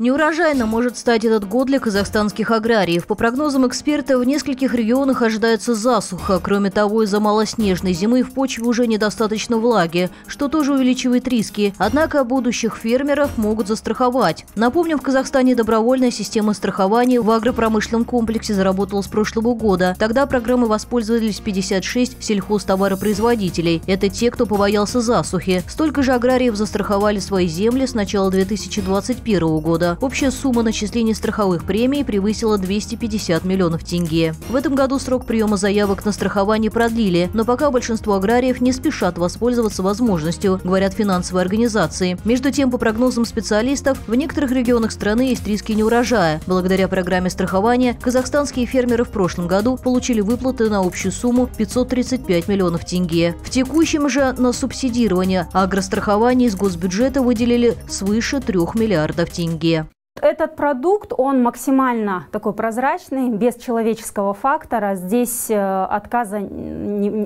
Неурожайным может стать этот год для казахстанских аграриев. По прогнозам экспертов, в нескольких регионах ожидается засуха. Кроме того, из-за малоснежной зимы в почве уже недостаточно влаги, что тоже увеличивает риски. Однако будущих фермеров могут застраховать. Напомним, в Казахстане добровольная система страхования в агропромышленном комплексе заработала с прошлого года. Тогда программы воспользовались 56 сельхозтоваропроизводителей. Это те, кто побоялся засухи. Столько же аграриев застраховали свои земли с начала 2021 года года. Общая сумма начислений страховых премий превысила 250 миллионов тенге. В этом году срок приема заявок на страхование продлили, но пока большинство аграриев не спешат воспользоваться возможностью, говорят финансовые организации. Между тем, по прогнозам специалистов, в некоторых регионах страны есть риски неурожая. Благодаря программе страхования казахстанские фермеры в прошлом году получили выплаты на общую сумму 535 миллионов тенге. В текущем же на субсидирование агрострахования из госбюджета выделили свыше 3 миллиардов тенге. Этот продукт, он максимально такой прозрачный, без человеческого фактора. Здесь э, отказа,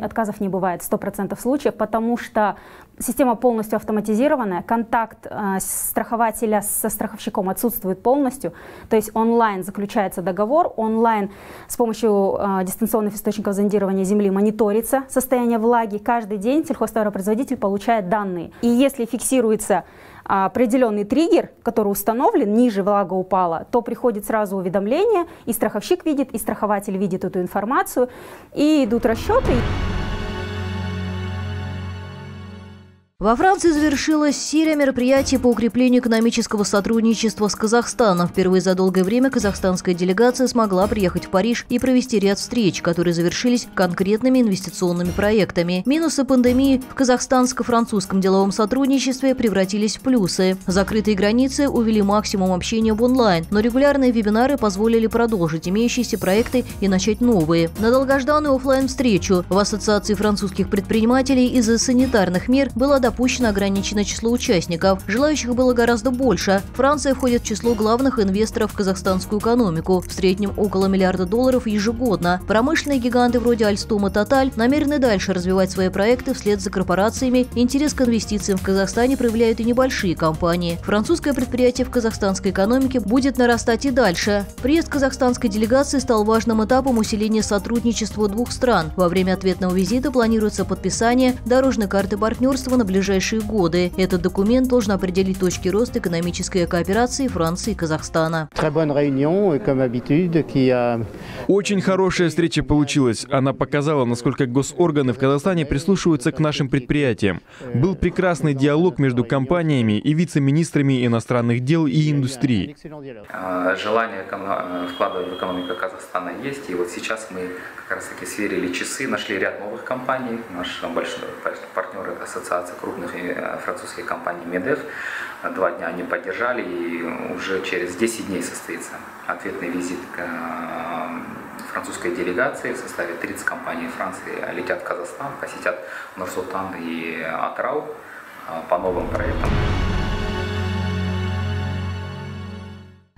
отказов не бывает 100% случаев, потому что система полностью автоматизированная, контакт э, страхователя со страховщиком отсутствует полностью, то есть онлайн заключается договор, онлайн с помощью э, дистанционных источников зондирования земли мониторится состояние влаги, каждый день сельхозтоваропроизводитель получает данные. И если фиксируется определенный триггер, который установлен, ниже влага упала, то приходит сразу уведомление, и страховщик видит, и страхователь видит эту информацию, и идут расчеты. Во Франции завершилась серия мероприятий по укреплению экономического сотрудничества с Казахстаном. Впервые за долгое время казахстанская делегация смогла приехать в Париж и провести ряд встреч, которые завершились конкретными инвестиционными проектами. Минусы пандемии в казахстанско-французском деловом сотрудничестве превратились в плюсы. Закрытые границы увели максимум общения в онлайн, но регулярные вебинары позволили продолжить имеющиеся проекты и начать новые. На долгожданную офлайн встречу в Ассоциации французских предпринимателей из-за санитарных мер было допущено ограниченное число участников. Желающих было гораздо больше. Франция входит в число главных инвесторов в казахстанскую экономику. В среднем около миллиарда долларов ежегодно. Промышленные гиганты вроде Альстом и Тоталь намерены дальше развивать свои проекты вслед за корпорациями. Интерес к инвестициям в Казахстане проявляют и небольшие компании. Французское предприятие в казахстанской экономике будет нарастать и дальше. Приезд казахстанской делегации стал важным этапом усиления сотрудничества двух стран. Во время ответного визита планируется подписание дорожной карты партнерства на ближайшие ближайшие годы. Этот документ должен определить точки роста экономической кооперации Франции и Казахстана. Очень хорошая встреча получилась. Она показала, насколько госорганы в Казахстане прислушиваются к нашим предприятиям. Был прекрасный диалог между компаниями и вице-министрами иностранных дел и индустрии. А, желание вкладывать в экономику Казахстана есть. И вот сейчас мы как раз таки сверили часы, нашли ряд новых компаний. Наш большой партнер – это ассоциация крупных э, французских компаний Медеф. Два дня они поддержали, и уже через 10 дней состоится ответный визит э, французской делегации в составе 30 компаний Франции летят в Казахстан, посетят Нур-Султан и Атрау э, по новым проектам.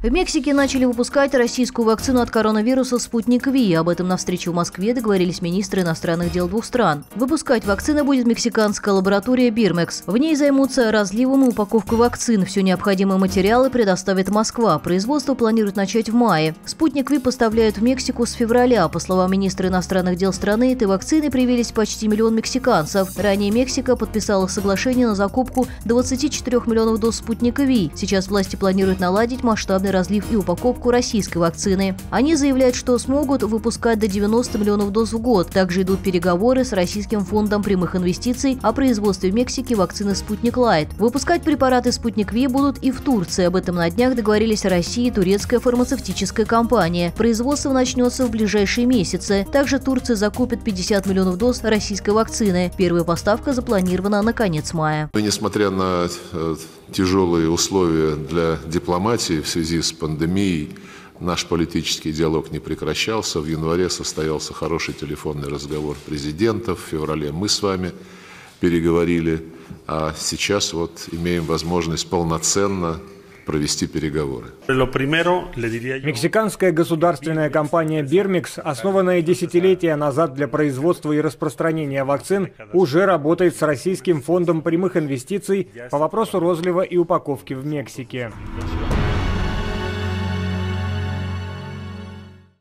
В Мексике начали выпускать российскую вакцину от коронавируса «Спутник Ви». Об этом на встрече в Москве договорились министры иностранных дел двух стран. Выпускать вакцины будет мексиканская лаборатория «Бирмекс». В ней займутся разливом и упаковкой вакцин. Все необходимые материалы предоставит Москва. Производство планируют начать в мае. «Спутник Ви» поставляют в Мексику с февраля. По словам министра иностранных дел страны, этой вакцины привились почти миллион мексиканцев. Ранее Мексика подписала соглашение на закупку 24 миллионов доз «Спутника Ви». Сейчас власти планируют наладить масштабный разлив и упаковку российской вакцины. Они заявляют, что смогут выпускать до 90 миллионов доз в год. Также идут переговоры с Российским фондом прямых инвестиций о производстве в Мексике вакцины «Спутник Лайт». Выпускать препараты «Спутник Ви» будут и в Турции. Об этом на днях договорились Россия и турецкая фармацевтическая компания. Производство начнется в ближайшие месяцы. Также Турция закупит 50 миллионов доз российской вакцины. Первая поставка запланирована на конец мая. Несмотря на э, тяжелые условия для дипломатии в связи с пандемией, наш политический диалог не прекращался. В январе состоялся хороший телефонный разговор президентов, в феврале мы с вами переговорили, а сейчас вот имеем возможность полноценно провести переговоры. Мексиканская государственная компания «Бирмикс», основанная десятилетия назад для производства и распространения вакцин, уже работает с Российским фондом прямых инвестиций по вопросу розлива и упаковки в Мексике.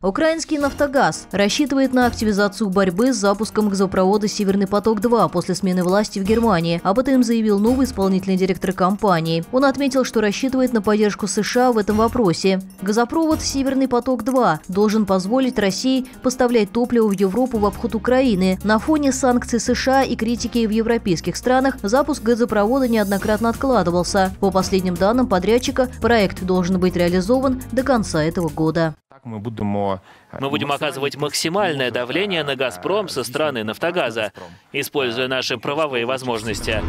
Украинский «Нафтогаз» рассчитывает на активизацию борьбы с запуском газопровода «Северный поток-2» после смены власти в Германии. Об этом заявил новый исполнительный директор компании. Он отметил, что рассчитывает на поддержку США в этом вопросе. Газопровод «Северный поток-2» должен позволить России поставлять топливо в Европу в обход Украины. На фоне санкций США и критики в европейских странах запуск газопровода неоднократно откладывался. По последним данным подрядчика, проект должен быть реализован до конца этого года. Мы будем, мы будем оказывать максимальное давление на «Газпром» со стороны «Нафтогаза», используя наши правовые возможности.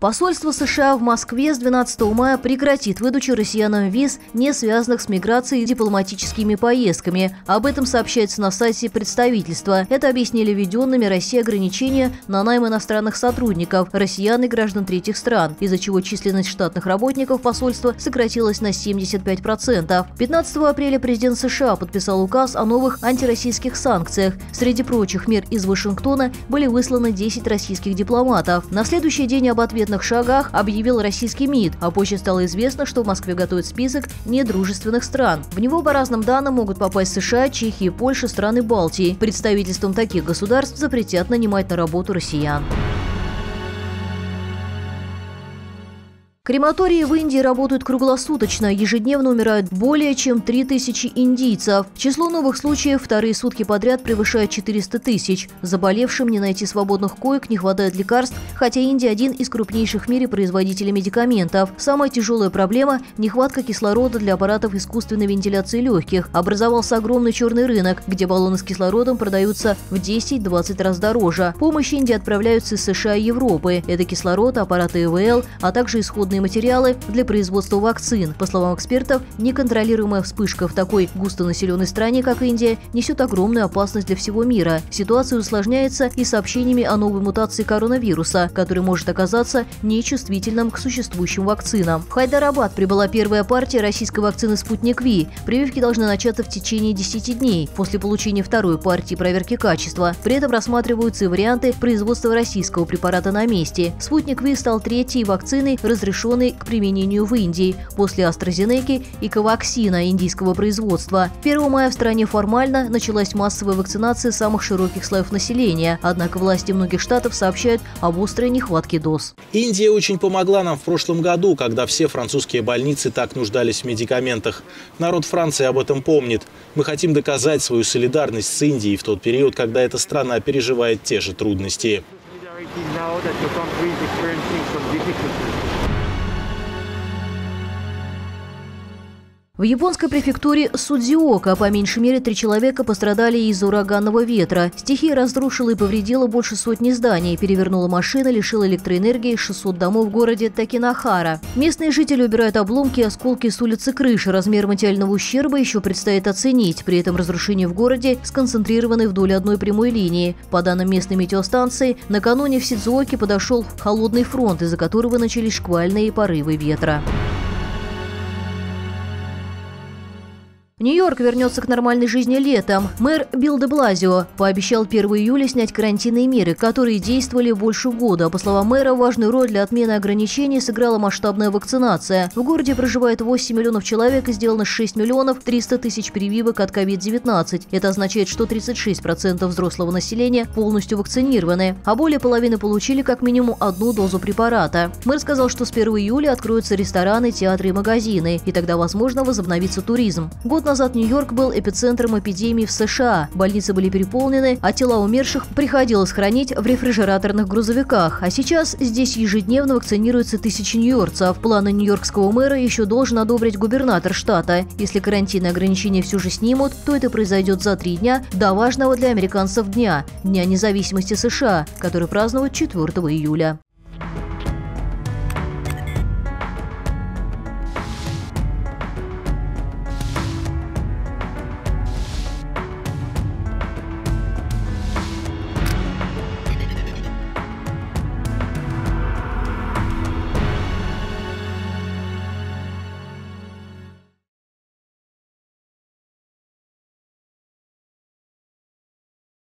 Посольство США в Москве с 12 мая прекратит выдачу россиянам виз, не связанных с миграцией и дипломатическими поездками. Об этом сообщается на сайте представительства. Это объяснили введенными России ограничения на найм иностранных сотрудников, россиян и граждан третьих стран, из-за чего численность штатных работников посольства сократилась на 75%. 15 апреля президент США подписал указ о новых антироссийских санкциях. Среди прочих мер из Вашингтона были высланы 10 российских дипломатов. На следующий день об ответе ответных шагах объявил российский МИД, а позже стало известно, что в Москве готовят список недружественных стран. В него по разным данным могут попасть США, Чехия, Польша, страны Балтии. Представительством таких государств запретят нанимать на работу россиян. Крематории в Индии работают круглосуточно. Ежедневно умирают более чем 3000 индийцев. Число новых случаев вторые сутки подряд превышает 400 тысяч. Заболевшим не найти свободных коек, не хватает лекарств, хотя Индия один из крупнейших в мире производителей медикаментов. Самая тяжелая проблема – нехватка кислорода для аппаратов искусственной вентиляции легких. Образовался огромный черный рынок, где баллоны с кислородом продаются в 10-20 раз дороже. Помощь Индии отправляются из США и Европы. Это кислород, аппараты ИВЛ, а также исходные исходные материалы для производства вакцин. По словам экспертов, неконтролируемая вспышка в такой густонаселенной стране, как Индия, несет огромную опасность для всего мира. Ситуация усложняется и сообщениями о новой мутации коронавируса, который может оказаться нечувствительным к существующим вакцинам. В Хайдарабад прибыла первая партия российской вакцины «Спутник Ви». Прививки должны начаться в течение 10 дней после получения второй партии проверки качества. При этом рассматриваются и варианты производства российского препарата на месте. «Спутник Ви» стал третьей вакциной, разрешенной разрешенный к применению в Индии после AstraZeneca и Коваксина индийского производства. 1 мая в стране формально началась массовая вакцинация самых широких слоев населения, однако власти многих штатов сообщают об острой нехватке доз. Индия очень помогла нам в прошлом году, когда все французские больницы так нуждались в медикаментах. Народ Франции об этом помнит. Мы хотим доказать свою солидарность с Индией в тот период, когда эта страна переживает те же трудности. В японской префектуре Судзиока по меньшей мере три человека пострадали из-за ураганного ветра. Стихия разрушила и повредила больше сотни зданий, перевернула машины, лишила электроэнергии 600 домов в городе Такинахара. Местные жители убирают обломки и осколки с улицы крыши. Размер материального ущерба еще предстоит оценить. При этом разрушения в городе сконцентрированы вдоль одной прямой линии. По данным местной метеостанции, накануне в Сидзуоке подошел холодный фронт, из-за которого начались шквальные порывы ветра. Нью-Йорк вернется к нормальной жизни летом. Мэр Билл де Блазио пообещал 1 июля снять карантинные меры, которые действовали больше года. По словам мэра, важную роль для отмены ограничений сыграла масштабная вакцинация. В городе проживает 8 миллионов человек и сделано 6 миллионов 300 тысяч прививок от COVID-19. Это означает, что 36% взрослого населения полностью вакцинированы, а более половины получили как минимум одну дозу препарата. Мэр сказал, что с 1 июля откроются рестораны, театры и магазины, и тогда, возможно, возобновится туризм. Год назад Нью-Йорк был эпицентром эпидемии в США. Больницы были переполнены, а тела умерших приходилось хранить в рефрижераторных грузовиках. А сейчас здесь ежедневно вакцинируются тысячи нью-йоркцев. Планы нью-йоркского мэра еще должен одобрить губернатор штата. Если карантинные ограничения все же снимут, то это произойдет за три дня до важного для американцев дня – Дня независимости США, который празднуют 4 июля.